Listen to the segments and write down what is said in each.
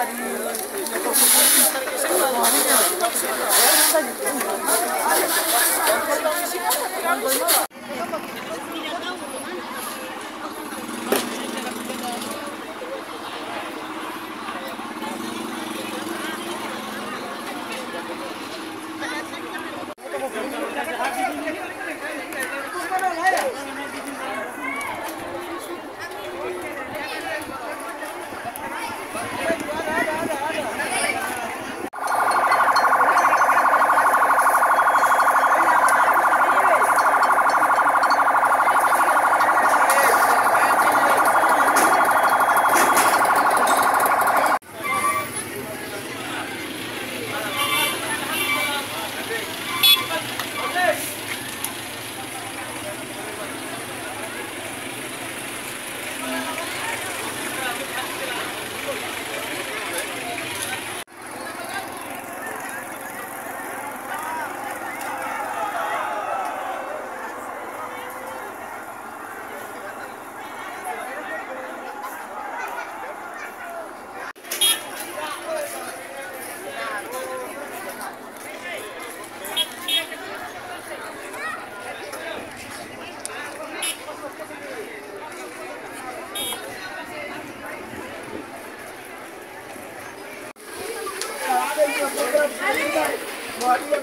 angin dia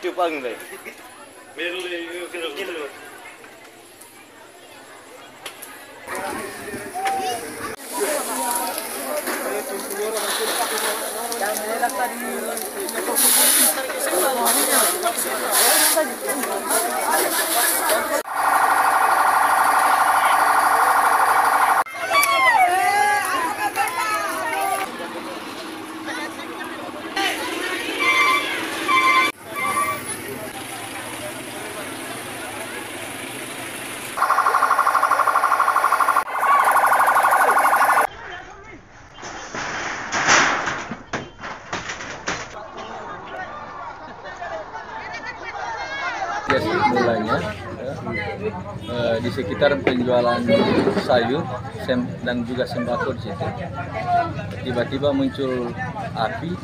tiup angin deh. Yang Eh, di sekitar penjualan sayur sem- dan juga sembako di situ. Tiba-tiba muncul api,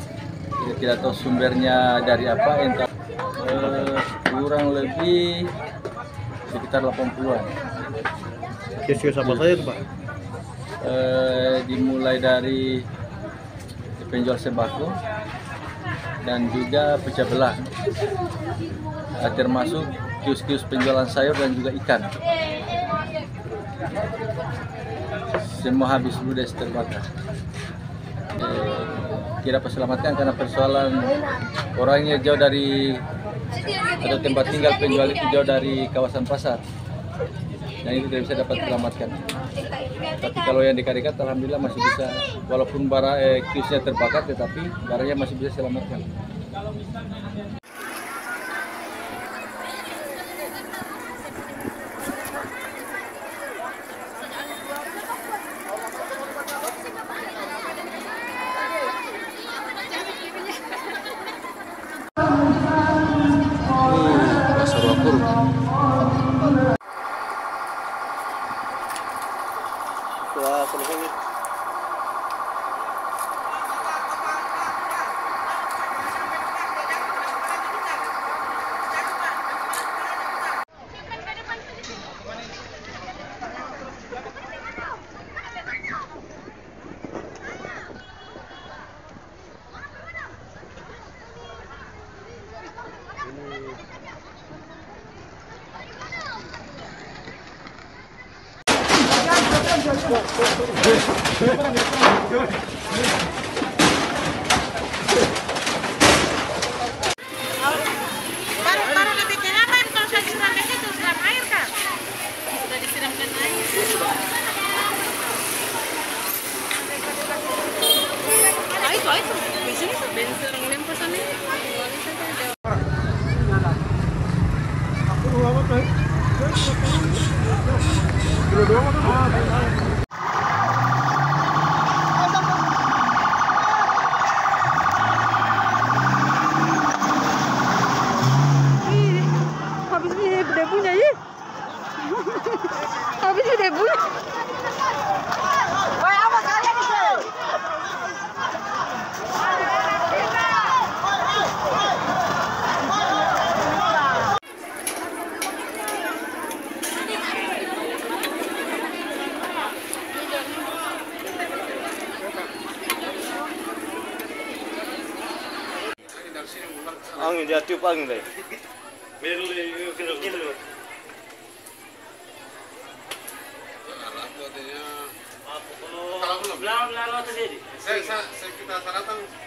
kita tidak tahu sumbernya dari apa, entah eh, kurang lebih sekitar 80-an. Kios-kios apa saja Pak? Eh, dimulai dari penjual sembako dan juga pecah belah Eh, termasuk kios-kios penjualan sayur dan juga ikan. Semua habis ludes terbakar Eh, tidak terselamatkan karena persoalan orangnya jauh dari atau tempat tinggal penjual itu jauh dari kawasan pasar. Dan itu tidak bisa dapat diselamatkan tapi kalau yang dekat-dekat alhamdulillah masih bisa. Walaupun barang eh, kiosnya terbakar tetapi barangnya masih bisa diselamatkan 和孙悟空 baru lebih nyaman kalau saya siramkan itu siram air kan? Sudah disiramkan air. Ah itu ah, itu bensin itu bensin yang lempar sana itu. Habis ini debunya ya. Habis ini debunya. Angin dia tiup angin deh. Belu deh, kena belu. Kalau belum, belum lalu tadi. Saya, saya, saya kita saratan penyuplai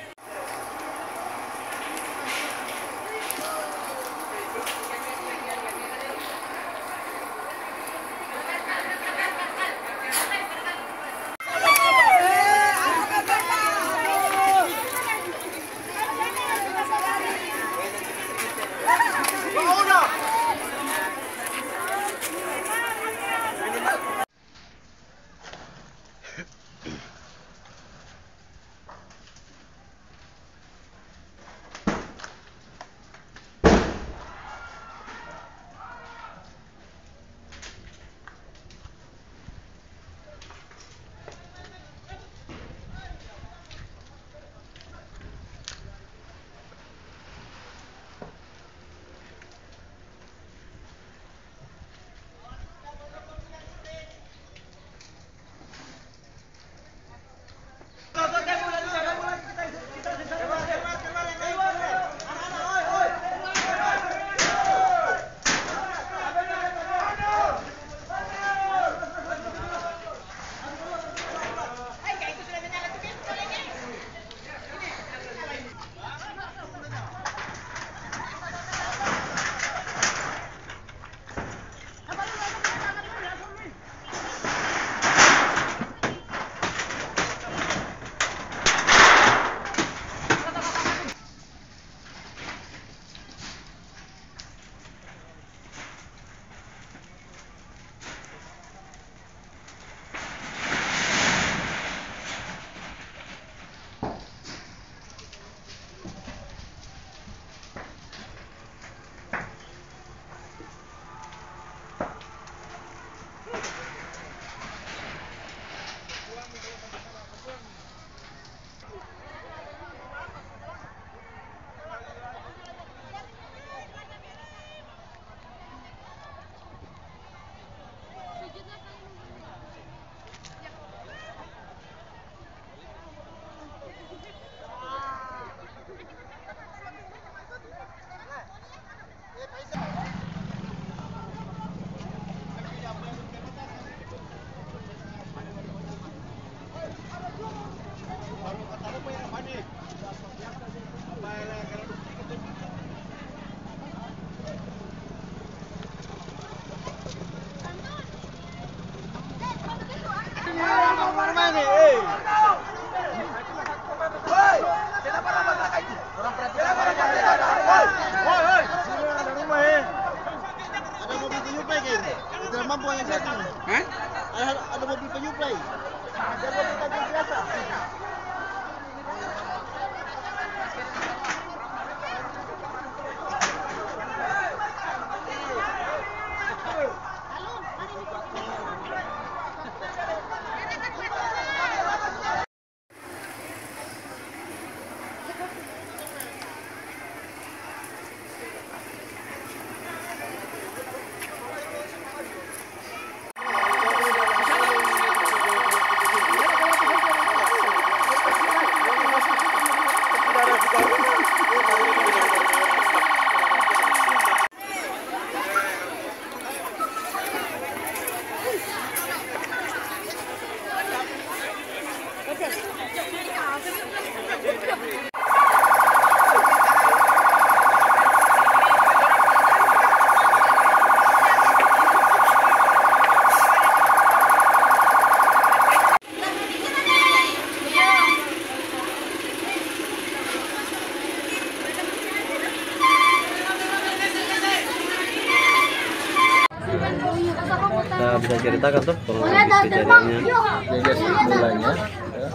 ceritakan tuh kronologis kejadiannya. Jadi mulanya ya,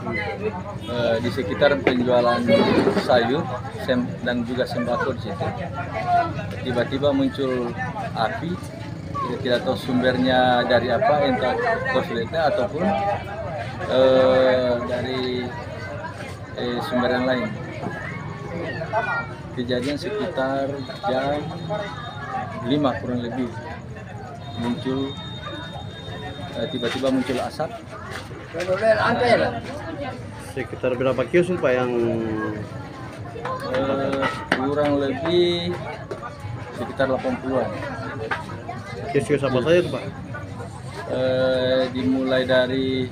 di sekitar penjualan sayur sem- dan juga sembako di situ. Tiba-tiba muncul api, kita tidak tahu sumbernya dari apa, entah korsletnya ataupun eh, dari eh, sumber yang lain. Kejadian sekitar jam 5 kurang lebih muncul tiba-tiba muncul asap Sekitar berapa kios Pak yang Eh, kurang lebih sekitar 80-an. kios-kios apa saja Pak? Eh, dimulai dari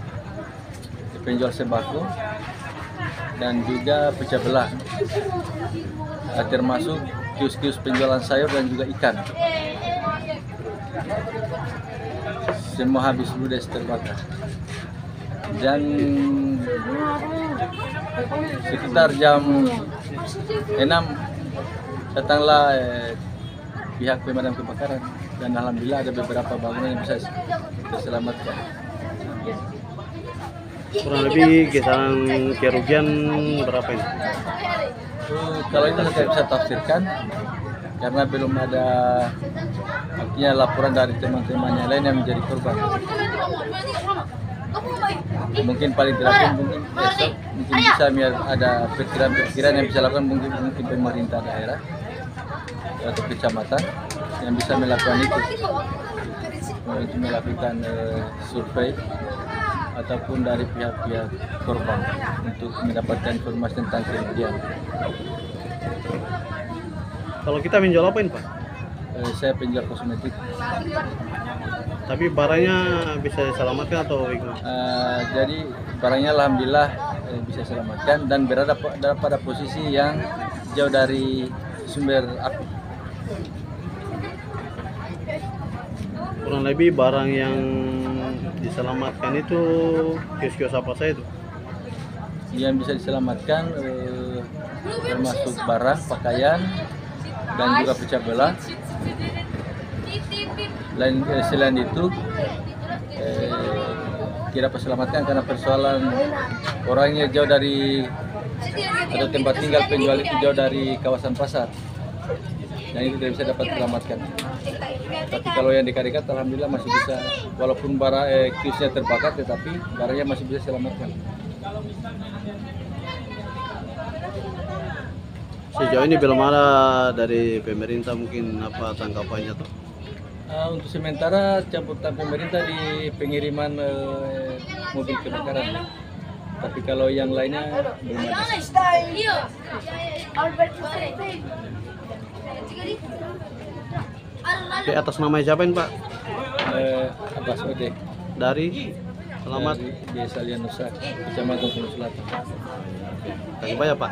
penjual sembako dan juga pecah belah, Eh, termasuk kios-kios penjualan sayur dan juga ikan. Semua habis ludes terbakar. Dan sekitar jam 6 datanglah eh, pihak pemadam kebakaran dan alhamdulillah ada beberapa bangunan yang bisa diselamatkan. Kurang lebih kisaran kerugian berapa ini? Eh, kalau itu saya bisa tafsirkan karena belum ada artinya laporan dari teman-teman yang lain yang menjadi korban. Mungkin paling terakhir mungkin besok mungkin bisa biar ada perkiraan-perkiraan yang bisa lakukan mungkin mungkin pemerintah daerah atau kecamatan yang bisa melakukan itu itu melakukan eh, survei ataupun dari pihak-pihak korban untuk mendapatkan informasi tentang kerugian. Kalau kita menjual apa ini Pak? Eh, saya penjual kosmetik. Tapi barangnya bisa diselamatkan atau gimana? Eh, jadi barangnya alhamdulillah eh, bisa selamatkan dan berada pa- da- pada posisi yang jauh dari sumber api. Kurang lebih barang yang diselamatkan itu kios-kios apa saja itu? Yang bisa diselamatkan eh, termasuk barang, pakaian, dan juga pecah belah. Lain, selain itu eh, tidak diselamatkan karena persoalan orangnya jauh dari atau tempat tinggal penjual itu jauh dari kawasan pasar dan itu tidak bisa dapat diselamatkan. Tapi kalau yang dekat-dekat alhamdulillah masih bisa walaupun barang eh, kiosnya terbakar tetapi barangnya masih bisa diselamatkan. Sejauh ini belum ada dari pemerintah mungkin apa tanggapannya tuh? Ah, untuk sementara campuran pemerintah di pengiriman eh, mobil kebakaran. Tapi kalau yang lainnya belum ada. Oke, atas nama siapa ini Pak? Eh, Abbas Ode Dari Selamat. dari Desa Lianusa, Kecamatan Selatan. Terima banyak Pak.